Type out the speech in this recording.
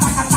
taca, taca.